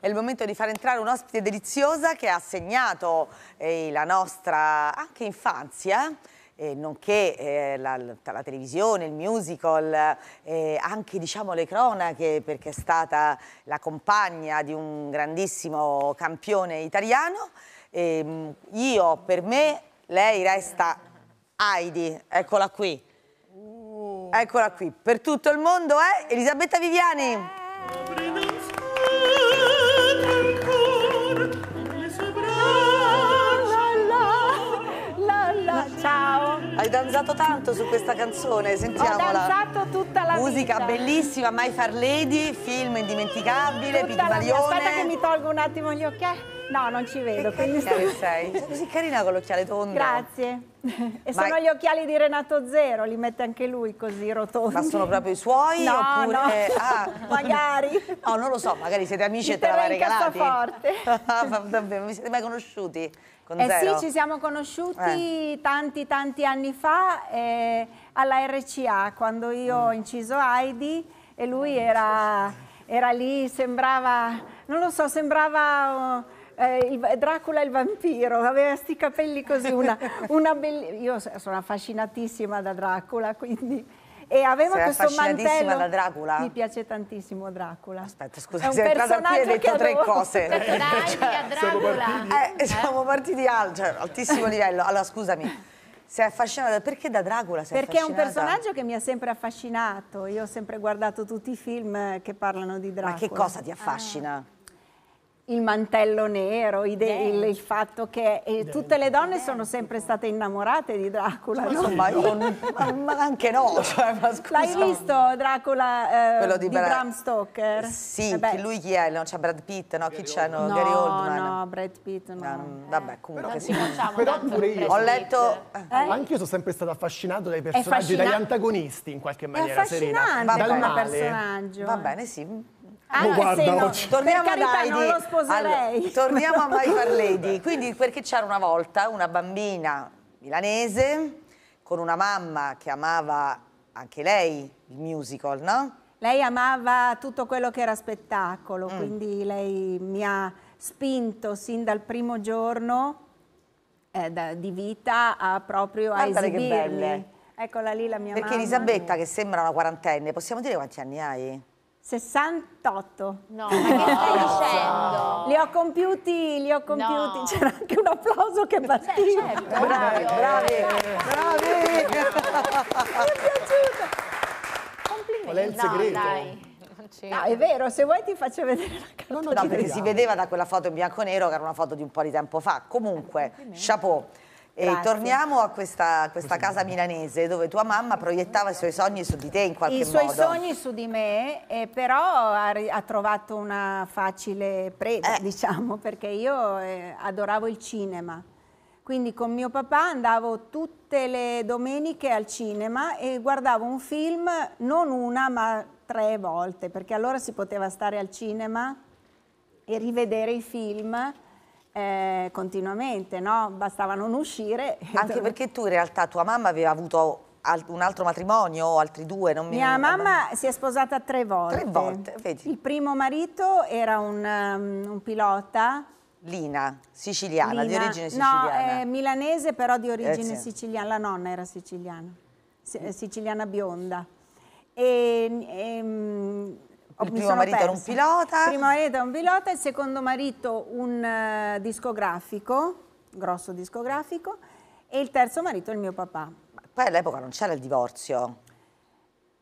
È il momento di far entrare un'ospite deliziosa che ha segnato eh, la nostra anche infanzia, eh, nonché eh, la, la, televisione, il musical, eh, anche diciamo, le cronache, perché è stata la compagna di un grandissimo campione italiano. Ehm, io, per me, lei resta Heidi, eccola qui. Uh. Eccola qui, per tutto il mondo è Elisabetta Viviani. Danzato tanto su questa canzone, sentiamola. Ho danzato tutta la Musica vita. bellissima, My Fair Lady, film indimenticabile, Pigmalione. Aspetta che mi tolgo un attimo gli occhiali. No, non ci vedo. Quindi sto... sei? Sei così carina con l'occhiale tondo. Grazie. E Ma... sono gli occhiali di Renato Zero, li mette anche lui così rotondi. Ma sono proprio i suoi? No, oppure... no. Ah. magari. No, non lo so, magari siete amici e te l'avai regalati. forte. Davvero, vi siete mai conosciuti? eh zero? sì, ci siamo conosciuti eh. tanti tanti anni fa eh, alla RCA, quando io ho inciso Heidi e lui era, era lì, sembrava, non lo so, sembrava... Uh, eh, il, Dracula il vampiro, aveva questi capelli così, una, una io sono affascinatissima da Dracula, quindi e aveva Sei questo mantello da Dracula? mi piace tantissimo Dracula. Aspetta scusa è sei entrata qui e hai detto tre cose. Dai, cioè, Dracula eh, siamo partiti al cioè, altissimo livello. Allora scusami sei affascinata perché da Dracula sei perché è un personaggio che mi ha sempre affascinato. Io ho sempre guardato tutti i film che parlano di Dracula ma che cosa ti affascina? Ah il mantello nero, il, il, il fatto che eh, tutte le donne sono sempre state innamorate di Dracula. No? Insomma, io, ma, ma, anche no. Cioè, L'hai visto Dracula eh, di, di Bram Stoker? Sì, eh lui chi è? No, c'è Brad Pitt, no? Chi c'è? No, Gary Oldman. No, Brad Pitt no. no vabbè, comunque sì. Però pure io. Ho letto... Eh? Anche io sono sempre stato affascinato dai personaggi, dagli antagonisti in qualche maniera. È affascinante Serena. come personaggio. Va bene, sì. Anche guarda, se no, torniamo per carità, non lo sposerei. Allora, torniamo a My Fair Lady. Quindi perché c'era una volta una bambina milanese con una mamma che amava anche lei il musical, no? Lei amava tutto quello che era spettacolo, mm. quindi lei mi ha spinto sin dal primo giorno eh, da, di vita a proprio Guardale a esibirmi. che belle. Eccola lì la mia Perché mamma. Elisabetta, che sembra una quarantenne, possiamo dire quanti anni hai? 68. No, ma che stai dicendo? Li ho compiuti, li ho compiuti. No. C'era anche un applauso che partiva. Certo. Bravi, bravi, bravi. Mi è piaciuto. Complimenti. Qual è il segreto? No, dai. No, è vero, se vuoi ti faccio vedere la carta. No, no, perché si vedeva da quella foto in bianco e nero che era una foto di un po' di tempo fa. Comunque, chapeau. E torniamo a questa, questa, casa milanese dove tua mamma proiettava i suoi sogni su di te in qualche I modo. I suoi sogni su di me, eh, però ha, ha, trovato una facile preda, eh. diciamo, perché io eh, adoravo il cinema. Quindi con mio papà andavo tutte le domeniche al cinema e guardavo un film non una ma tre volte, perché allora si poteva stare al cinema e rivedere i film eh, continuamente, no? bastava non uscire. Anche perché tu in realtà tua mamma aveva avuto un altro matrimonio o altri due? Non mi Mia mi... mamma si è sposata tre volte. Tre volte, vedi. Il primo marito era un, um, un pilota. Lina, siciliana, Lina. di origine siciliana. No, eh, milanese però di origine eh, sì. siciliana, la nonna era siciliana, siciliana bionda. E, e, ehm, il primo marito persa. era un pilota? Il primo marito era un pilota, il secondo marito un uh, discografico, grosso discografico, e il terzo marito il mio papà. Ma poi all'epoca non c'era il divorzio?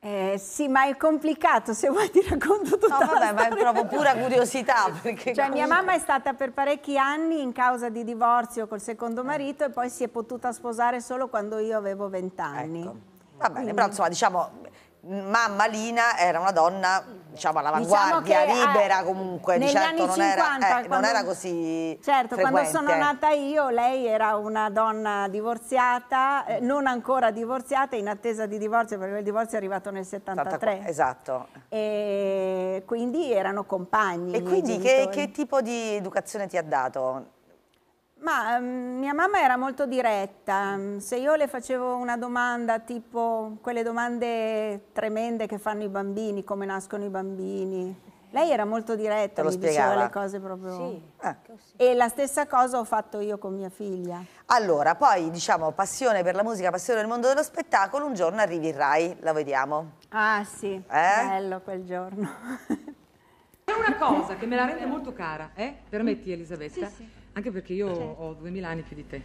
Eh, sì, ma è complicato, se vuoi ti racconto tutta no, vabbè, ma è proprio pura curiosità. Cioè, comunque... mia mamma è stata per parecchi anni in causa di divorzio col secondo marito e poi si è potuta sposare solo quando io avevo vent'anni. Ecco. Va bene, Quindi... però insomma, diciamo, mamma Lina era una donna diciamo all'avanguardia, diciamo libera comunque, di certo non, 50, era, eh, quando, non era così Certo, frequente. quando sono nata io lei era una donna divorziata, eh, non ancora divorziata, in attesa di divorzio perché il divorzio è arrivato nel 73. Esatto. E quindi erano compagni. E quindi che, che tipo di educazione ti ha dato? Ma um, mia mamma era molto diretta, se io le facevo una domanda tipo quelle domande tremende che fanno i bambini, come nascono i bambini, Lei era molto diretta, mi diceva spiegava? le cose proprio... Sì. Ah. E la stessa cosa ho fatto io con mia figlia. Allora, poi diciamo passione per la musica, passione del mondo dello spettacolo, un giorno arrivi in Rai, la vediamo. Ah sì, Eh? bello quel giorno. C'è una cosa che me la rende molto cara, eh? Permetti Elisabetta? Anche perché io ho 2000 anni più di te.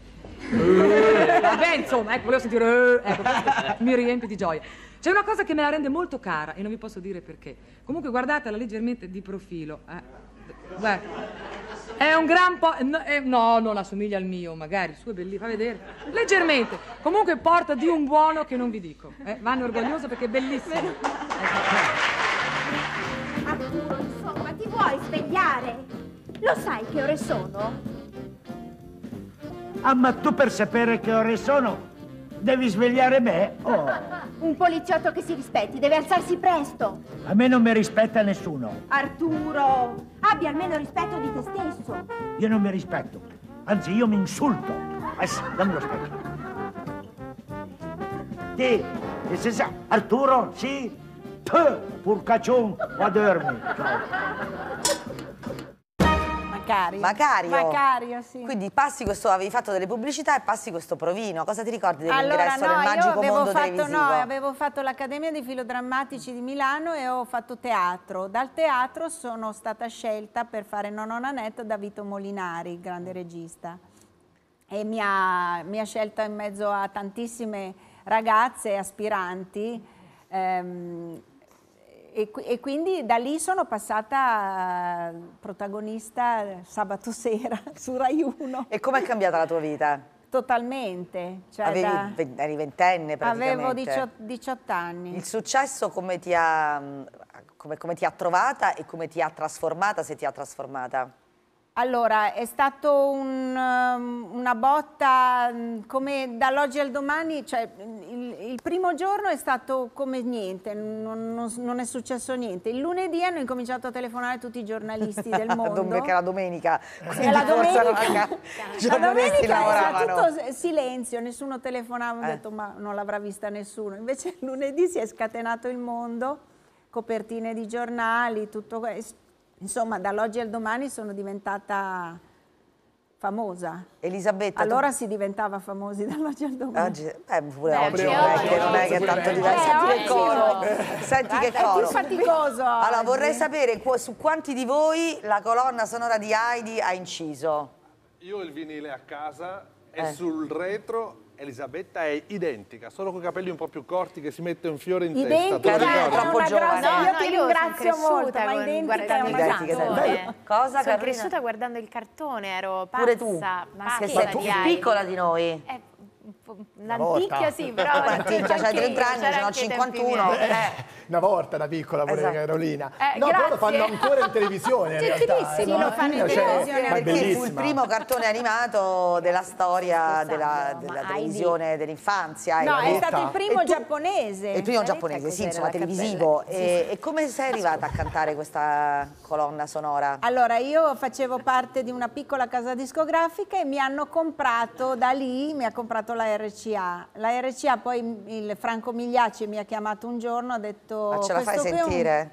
Vabbè, insomma, ecco, volevo sentire... eh, Ecco, mi riempie di gioia. C'è una cosa che me la rende molto cara e non vi posso dire perché. Comunque guardatela leggermente di profilo. eh. Guarda. È un gran po'... no, eh, No, non assomiglia al mio, magari, il suo è bellissimo, fa vedere. Leggermente. Comunque porta di un buono che non vi dico. Eh? Vanno orgogliosa perché è bellissimo. Arturo, insomma, ti vuoi svegliare? Lo sai che ore sono? Ah, ma tu per sapere che ore sono devi svegliare me? Oh, Un poliziotto che si rispetti deve alzarsi presto. a me non mi rispetta nessuno. Arturo, abbia almeno rispetto di te stesso. Io non mi rispetto. Anzi, io mi insulto. Eh sì, dammi lo specchio. Ti, che si sa, Arturo, sì? Tu, purcacciun, a dormi. Macario. Macario. Macario, sì. Quindi passi questo, avevi fatto delle pubblicità e passi questo provino. Cosa ti ricordi Allora, dell'ingresso no, nel io magico avevo mondo fatto, televisivo? no, avevo fatto l'Accademia dei Filodrammatici di Milano e ho fatto teatro. Dal teatro sono stata scelta per fare Nonno Nanette da Vito Molinari, il grande regista. E mi ha, mi ha scelta in mezzo a tantissime ragazze aspiranti. ehm, e, e quindi da lì sono passata eh, protagonista sabato sera su Rai 1. E com'è cambiata la tua vita? Totalmente. Cioè Avevi, da- eri ventenne praticamente. Avevo 18, 18 anni. Il successo come ti, ha, come, come ti ha trovata e come ti ha trasformata, se ti ha trasformata? Allora, è stato un, um, una botta mm, come dall'oggi al domani, cioè il, il primo giorno è stato come niente, non, non- non è successo niente. Il lunedì hanno incominciato a telefonare tutti i giornalisti del mondo. Perché era domenica. Quindi la domenica, la domenica era tutto silenzio, nessuno telefonava, ho Eh. detto ma non l'avrà vista nessuno. Invece il lunedì si è scatenato il mondo, copertine di giornali, tutto questo. Insomma, dall'oggi al domani sono diventata famosa. Elisabetta, tu- Allora si diventava famosi dall'oggi al domani. Oggi, eh, pure Beh, oggi anche non è oggi, che non è che è tanto oggi. diverso. Eh, Senti che oggi coro, senti che È più coro. faticoso Allora oggi. vorrei sapere su quanti di voi la colonna sonora di Heidi ha inciso. Io ho il vinile a casa e Eh. sul retro Elisabetta è identica, solo con i capelli un po' più corti che si mette un fiore in Identica testa. Carolina, è troppo giovane. No, io no, ti io ringrazio molto, ma identica è una il Identica, cosa. Sono Carolina? cresciuta guardando il cartone, ero pazza, Pure tu, pazza che sei più piccola di noi. Eh, un po'. L'anticchia sì, però... Anticchia, c'hai anche 30 io, anni, tempi 51. miei. Eh. Una volta da piccola pure Esatto. Carolina. Eh, no, però lo grazie. fanno ancora in televisione in realtà. Gentilissimi. eh, Sì, lo fanno in Cioè, televisione ma è anche. Perché fu il primo cartone animato della storia Sto della, della televisione dell'infanzia. No, è stato il primo tu- giapponese. Il primo giapponese, sì, insomma, televisivo. E, e come sei arrivata a cantare questa colonna sonora? Allora, io facevo parte di una piccola casa discografica e mi hanno comprato da lì, mi ha comprato la RCA. La RCA poi il Franco Migliacci mi ha chiamato un giorno, ha detto... Ma ce la fai "Questo qui è un-" sentire?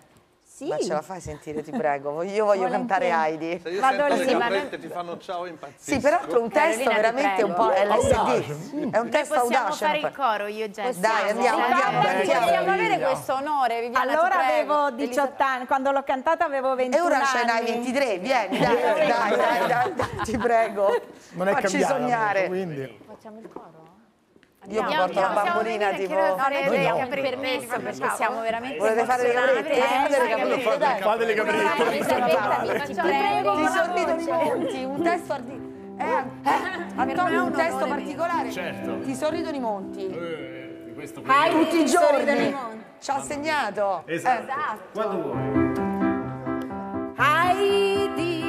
Sì. Ma ce la fai sentire, ti prego? Io voglio cantare Volentieri. Heidi. Se io Vado sento lì, le ma caprette ti fanno ciao impazzisco. Sì, peraltro un testo Carolina, veramente un po' prego. LSD. È un testo Possiamo audace. fare non il coro, io e Jess. Dai, andiamo, andiamo, cantiamo. possiamo avere questo onore, Viviana, Allora avevo 18 anni, quando l'ho cantata avevo 21 E ora anni. ce n'hai 23, vieni, dai, dai, dai, dai, dai, ti prego. Non è Facci cambiata sognare. quindi... Facciamo il coro? Io mi Andiamo, porto la bambolina tipo... fare Noi no. caprette. permesso perché siamo veramente Volete fare le caprette? Eh, Fate le caprette, dai. Fate le caprette. Ti prego, Ti una sorridono i voce. monti, un testo ardi... Eh, eh, Antonio, un testo particolare. Certo. Ti sorridono i monti. Hai Tutti i giorni. giorni. Ci ha segnato. Esatto. Quando vuoi. Heidi,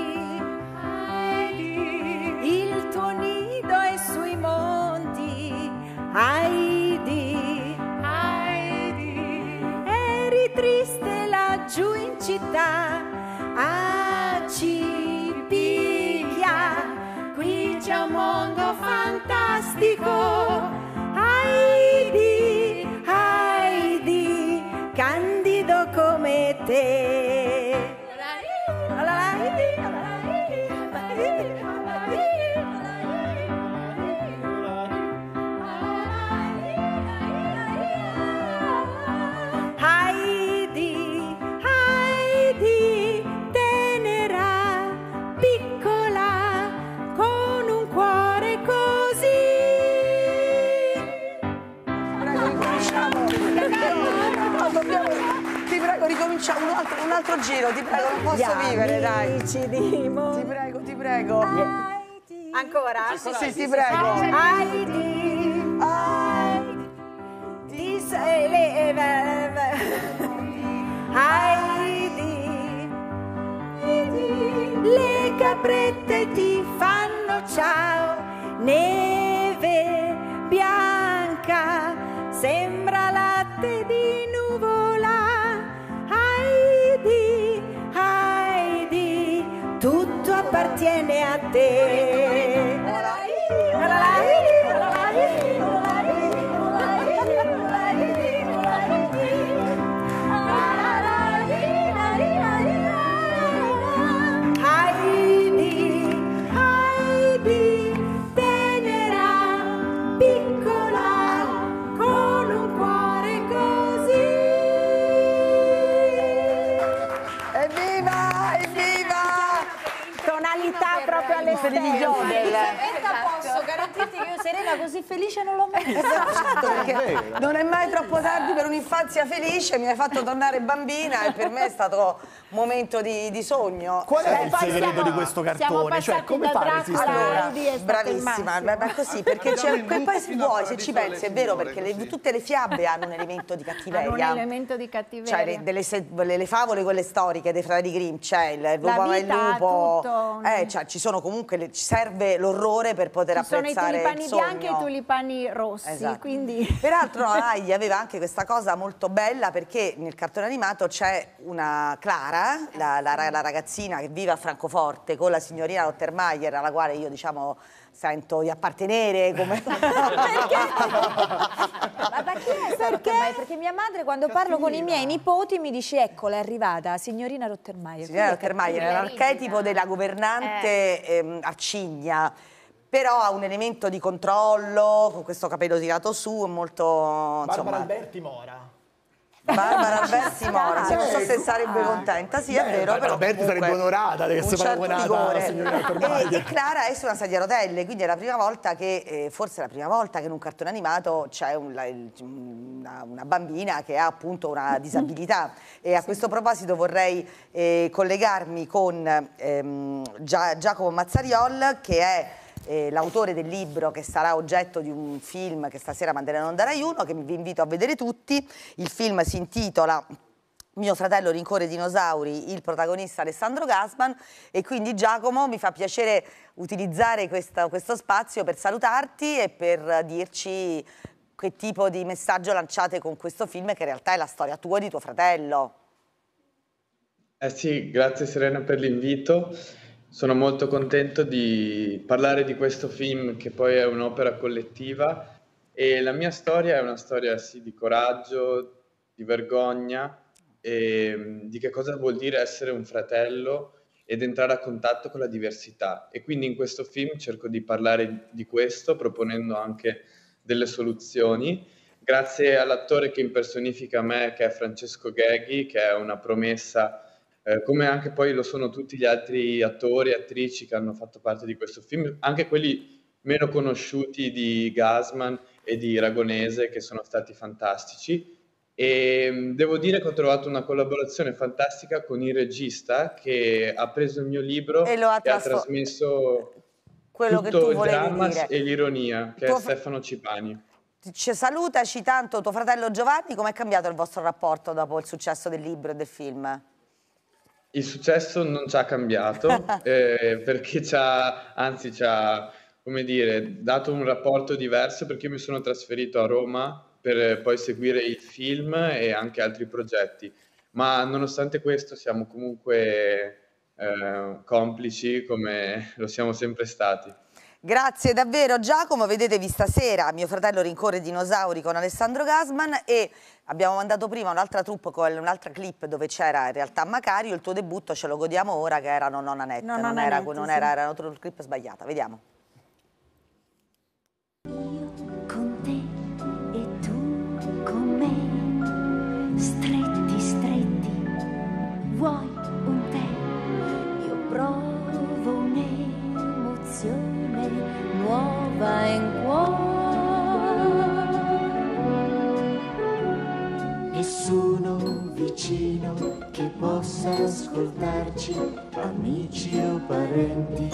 Amici di mo- Ti prego, ti prego. Ancora? Sì, sì, ti prego. Heidi, ti sei le... Heidi, le caprette ti fanno ciao, neve bianca, tutto appartiene a te. Serena così felice non l'ho mai vista. Certo, perché non è mai troppo tardi per un'infanzia felice, mi hai fatto tornare bambina e per me è stato un momento di, di sogno. Qual è Beh, il segreto siamo- di questo cartone? Cioè, come da fa a Dracula resistere? a Heidi, è stato il Bravissima, ma, ma così, perché poi se vuoi, se ci pensi, è vero, perché le- tutte le fiabe hanno un elemento di Hanno un cattiveria. elemento di cattiveria. Cioè, le, delle se- le, le favole, quelle storiche dei fratelli Grimm, c'è il, il lupo e il lupo. tutto. Eh, cioè, ci sono comunque, le- ci serve l'orrore per poter Ci sono i apprezzare il tulipani sogno. bianchi e i tulipani rossi, Esatto. quindi... Peraltro Agli aveva anche questa cosa molto bella perché nel cartone animato c'è una Clara, la, la- la ragazzina che vive a Francoforte con la signorina Rottermeier alla quale io diciamo sento di appartenere come... Ma chi è sta Rottermeier? Perché mia madre quando parlo con i miei nipoti mi dice eccola è arrivata, signorina Rottermeier. Signorina Rottermeier è cattiva. l'archetipo della governante ehm, arcigna però ha un elemento di controllo con questo capello tirato su molto Barbara insomma Alberti Mora. Barbara Alberti Mora sì, non so se sarebbe contenta. Sì è Beh, vero Barbara però Alberti sarebbe onorata di essere certo paragonata e, e Clara è su una sedia a rotelle quindi è la prima volta che eh, forse è la prima volta che in un cartone animato c'è un- una, una bambina che ha appunto una disabilità. E a questo proposito vorrei eh, collegarmi con ehm, Gia- Giacomo Mazzariol che è eh, l'autore del libro che sarà oggetto di un film che stasera manderemo onda Rai 1 che vi invito a vedere tutti il film si intitola mio fratello rincorre i dinosauri, il protagonista Alessandro Gasman e quindi Giacomo mi fa piacere utilizzare questa- questo spazio per salutarti e per dirci che tipo di messaggio lanciate con questo film che in realtà è la storia tua e di tuo fratello. Eh sì, grazie Serena per l'invito. Sono molto contento di parlare di questo film che poi è un'opera collettiva e la mia storia è una storia sì di coraggio, di vergogna e mm, di che cosa vuol dire essere un fratello ed entrare a contatto con la diversità. E quindi in questo film cerco di parlare di questo proponendo anche delle soluzioni. Grazie all'attore che impersonifica me, che è Francesco Gheghi, che è una promessa eh, come anche poi lo sono tutti gli altri attori e attrici che hanno fatto parte di questo film, anche quelli meno conosciuti di Gasman e di Ragonese, che sono stati fantastici. E mh, devo dire che ho trovato una collaborazione fantastica con il regista che ha preso il mio libro E lo ha e ha trasmesso Quello che tutto tu il volevi dramma dire. e l'ironia, che Tuo è Stefano Cipani. Ci salutaci tanto tuo fratello Giovanni, com'è cambiato il vostro rapporto dopo il successo del libro e del film? Il successo non ci ha cambiato eh, perché ci ha, anzi ci ha, come dire, dato un rapporto diverso perché io mi sono trasferito a Roma per poi seguire il film e anche altri progetti. Ma nonostante questo siamo comunque eh, complici come lo siamo sempre stati. Grazie davvero Giacomo, vedetevi stasera. Mio fratello rincorre i dinosauri con Alessandro Gasman e abbiamo mandato prima un'altra troupe con un'altra clip dove c'era in realtà Macario, il tuo debutto ce lo godiamo ora che era Nonna Net, Nonna non, era, non sì. era, era una clip sbagliata, vediamo. con te e tu con me, stretti, stretti, vuoi ascoltarci, amici o parenti,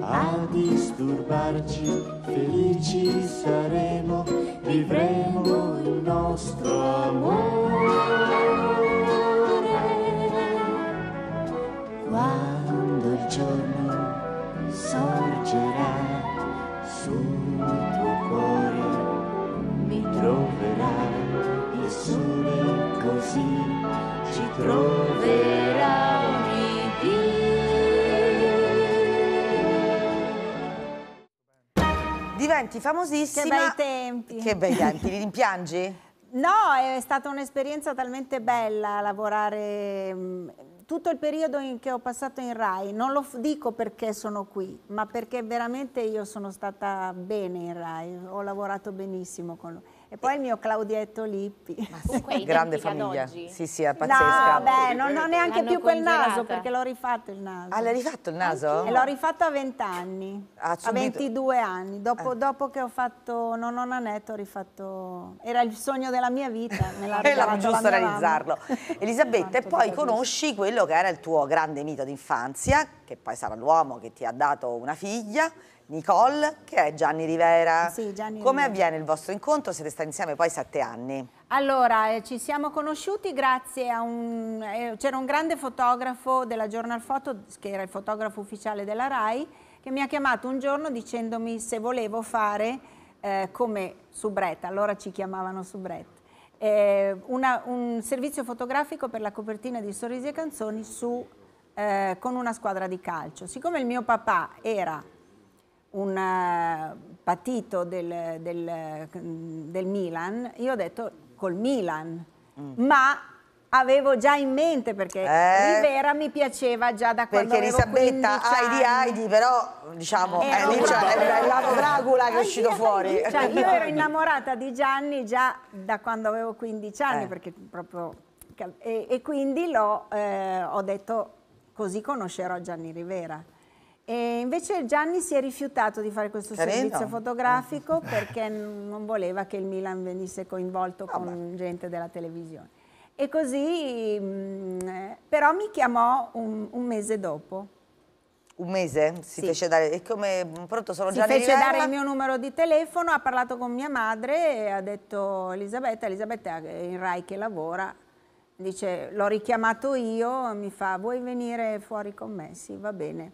a disturbarci, felici saremo, vivremo il nostro amore. Diventi famosissima. Che bei tempi. Che bei tempi, li rimpiangi? No, è stata un'esperienza talmente bella lavorare mh, tutto il periodo in che ho passato in RAI. Non lo dico perché sono qui, ma perché veramente io sono stata bene in RAI, ho lavorato benissimo con lui. E poi il mio Claudietto Lippi. Grande famiglia. Sì, sì, è pazzesca. No, beh, non ho neanche più quel naso perché l'ho rifatto il naso. Ah, l'hai rifatto il naso? E l'ho rifatto a 20 anni, Ah, a subito- Eh. 22 anni. Dopo, dopo che ho fatto Non ho Nanetto ho rifatto... Era il sogno della mia vita, me l'ha Era regalato giusto realizzarlo. Elisabetta, e poi conosci quello che era il tuo grande mito d'infanzia, che poi sarà l'uomo che ti ha dato una figlia, Nicole, che è Gianni Rivera. Sì, Gianni Come Rivera. avviene il vostro incontro? Siete stati insieme poi sette anni. Allora, eh, ci siamo conosciuti grazie a un... eh, c'era un grande fotografo della Journal Photo, che era il fotografo ufficiale della RAI, che mi ha chiamato un giorno dicendomi se volevo fare eh, come Subretta, allora ci chiamavano Subretta, eh, una- un servizio fotografico per la copertina di Sorrisi e Canzoni su, eh, con una squadra di calcio. Siccome il mio papà era un eh, patito del, del- del Milan, io ho detto col Milan, ma avevo già in mente perché Mm. Eh. Rivera mi piaceva già da quando Perché avevo 15 Elisabetta, Heidi. Heidi, però diciamo, Ero eh, lì c'è il lato Dracula che è uscito fuori. Cioè, io ero innamorata di Gianni già da quando avevo 15 anni, Eh. perché proprio... E, e quindi l'ho, eh, ho detto, così conoscerò Gianni Rivera. E invece Gianni si è rifiutato di fare questo Carino. servizio fotografico perché non voleva che il Milan venisse coinvolto con gente della televisione. E così, mm, eh, però mi chiamò un, un mese dopo. Un mese si Sì. fece dare, e come pronto sono Si Gianni fece dare il mio numero di telefono, ha parlato con mia madre e ha detto Elisabetta, Elisabetta è in Rai che lavora, dice l'ho richiamato io, mi fa vuoi venire fuori con me? Sì, va bene.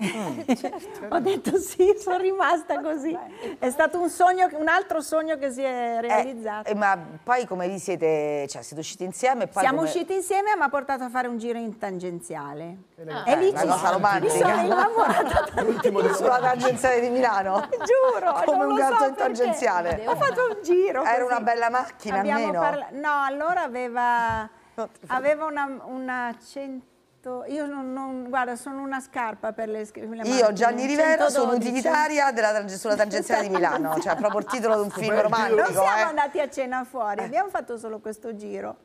Ho detto sì, sono rimasta così. È stato un sogno, un altro sogno che si è realizzato. Eh, ma poi come vi siete, cioè siete usciti insieme? Poi Siamo come- usciti insieme e mi ha portato a fare un giro in tangenziale. Ah, e lì una ci sono- romantica. mi sono innamorata L'ultimo sulla tangenziale di Milano. Giuro, Come un gatto so in tangenziale. Ho fatto un giro. Era così. una bella macchina Abbiamo almeno. parla- No, allora aveva, aveva una, una 100... Io non, non- guarda, sono una scarpa per le, le macchine. Io, Gianni Rivera, sono 112. utilitaria della sulla tangenziale di Milano, cioè proprio il titolo di un film Non romantico, siamo eh, andati a cena fuori, abbiamo fatto solo questo giro.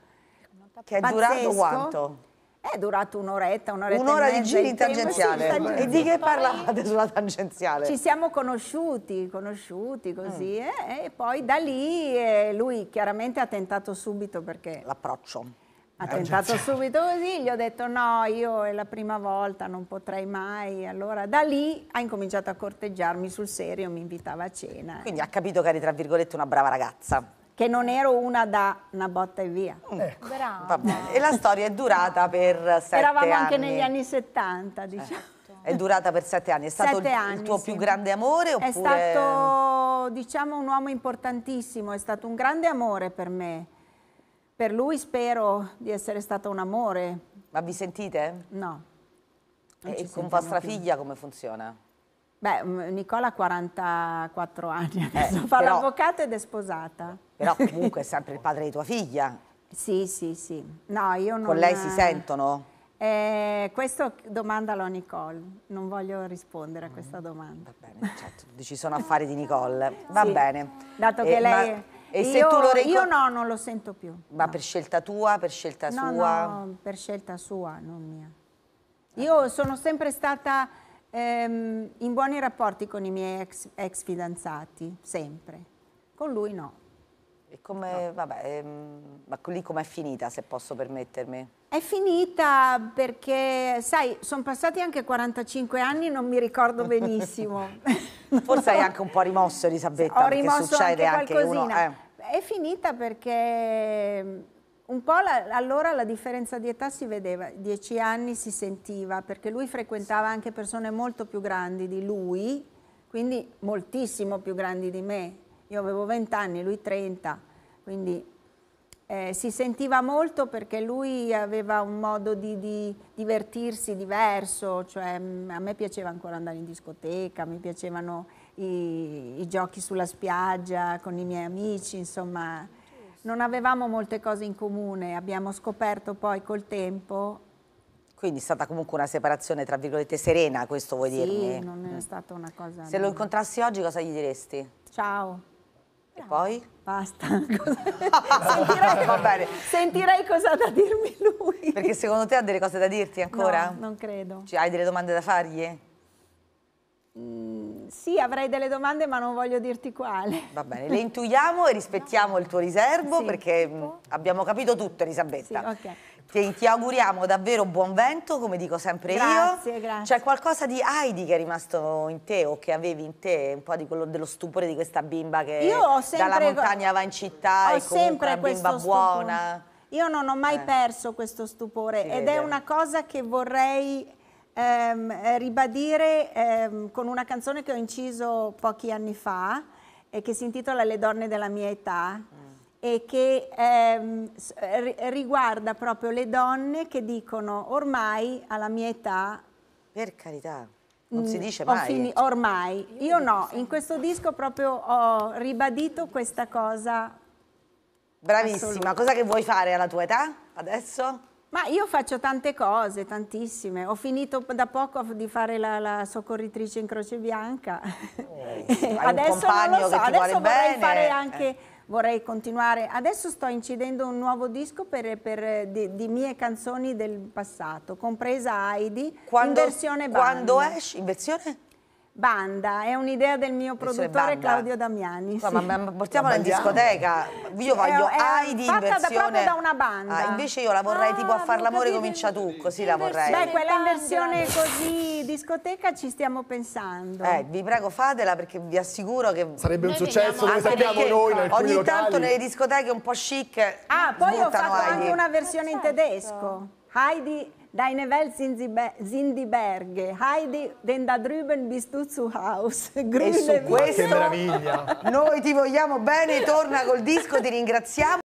che è durato Pazzesco. quanto? È durato un'oretta, un'oretta Un'ora e di giri in tangenziale. sì. E di che parlavate sulla tangenziale? Ci siamo conosciuti, conosciuti così eh, e poi da lì eh, lui chiaramente ha tentato subito perché... L'approccio. Ha tentato subito così, gli ho detto no, io è la prima volta, non potrei mai. Allora da lì ha incominciato a corteggiarmi sul serio, mi invitava a cena. Quindi ha capito che eri, tra virgolette, una brava ragazza. Che non ero una da una botta e via. Brava. Va bene. E la storia è durata per sette Eravamo anni. anche negli anni 70, diciamo. È durata per sette anni. È stato il, il anni, tuo sì. più grande amore oppure... È stato, diciamo, un uomo importantissimo, è stato un grande amore per me. Per lui spero di essere stato un amore. Ma vi sentite? No. E con vostra più. figlia come funziona? Beh, Nicola ha 44 anni adesso, Eh, fa l'avvocato ed è sposata. Però comunque è sempre il padre di tua figlia. Sì, sì, sì. No, io non... Con lei si sentono? Eh, questo domandalo a Nicole, non voglio rispondere a questa domanda. Va bene, certo, ci sono affari di Nicole. Va Sì, bene. Dato Eh, che ma- e se io, tu lo ricor- io no, non lo sento più. Ma per scelta tua, per scelta No, sua? no, per scelta sua, non mia. Io sono sempre stata ehm, in buoni rapporti con i miei ex, ex fidanzati, sempre. Con lui no. E come, vabbè, ehm, ma lì com'è finita, se posso permettermi? È finita perché, sai, sono passati anche 45 anni e non mi ricordo benissimo. Forse hai anche un po' rimosso Elisabetta, Ho rimosso succede anche anche uno... eh. È finita perché un po' la- allora la differenza di età si vedeva, dieci anni si sentiva, perché lui frequentava anche persone molto più grandi di lui, quindi moltissimo più grandi di me. Io avevo 20 anni, lui 30, quindi eh, si sentiva molto perché lui aveva un modo di, di divertirsi diverso, cioè mh, a me piaceva ancora andare in discoteca, mi piacevano i, i giochi sulla spiaggia con i miei amici, insomma non avevamo molte cose in comune, abbiamo scoperto poi col tempo, Quindi è stata comunque una separazione, tra virgolette, serena, questo vuoi sì, dirmi? non è stata una cosa... Se lo incontrassi oggi cosa gli diresti? Ciao. E poi? Basta. sentirei, Va bene. sentirei cosa ha da dirmi lui. Perché secondo te ha delle cose da dirti ancora? No, non credo. Cioè, hai delle domande da fargli? Mm, sì, avrei delle domande ma non voglio dirti quali. Va bene, le intuiamo e rispettiamo il tuo riservo Sì. perché mh, abbiamo capito tutto Elisabetta. Sì, ok. Ti, ti auguriamo davvero buon vento, come dico sempre Grazie, io. grazie. C'è qualcosa di Heidi che è rimasto in te o che avevi in te, un po' di quello, dello stupore di questa bimba che dalla montagna va in città e comunque sempre una bimba buona. stupore. Io non ho mai Eh. perso questo stupore Si ed vede. è una cosa che vorrei ehm, eh, ribadire ehm, con una canzone che ho inciso pochi anni fa e che si intitola Le donne della mia età e che ehm, riguarda proprio le donne che dicono ormai alla mia età Per carità, non si Mm, dice mai. fini- ormai, io no, in questo disco proprio ho ribadito questa cosa. Bravissima, assoluta. cosa che vuoi fare alla tua età adesso? Ma io faccio tante cose, tantissime. Ho finito da poco di fare la, la soccorritrice in Croce Bianca. un adesso non lo so, adesso vorrei bene, fare eh. Vorrei continuare. Adesso sto incidendo un nuovo disco per, per- di, di mie canzoni del passato, compresa Heidi, Quando, in versione banda. quando esci? In versione? Banda, è un'idea del mio produttore. Claudio Damiani. Ma, sì. ma- ma portiamola in discoteca. Io Sì, voglio è- è Heidi in versione... proprio da una banda. Ah, invece io la vorrei tipo a Ah, far l'amore comincia tu, così la vorrei. Beh, quella in versione così discoteca ci stiamo pensando. Eh, vi prego fatela perché vi assicuro che... Sarebbe un successo, Anche sappiamo noi alcuni ogni locali. tanto nelle discoteche un po' chic Ah, poi ho fatto Heidi. anche una versione in tedesco. Heidi, deine Welt sind die Be- sind die Berge. Heidi, denn da drüben bist du zu Haus. E su Wiese. questo Che meraviglia. noi ti vogliamo bene, torna col disco, ti ringraziamo.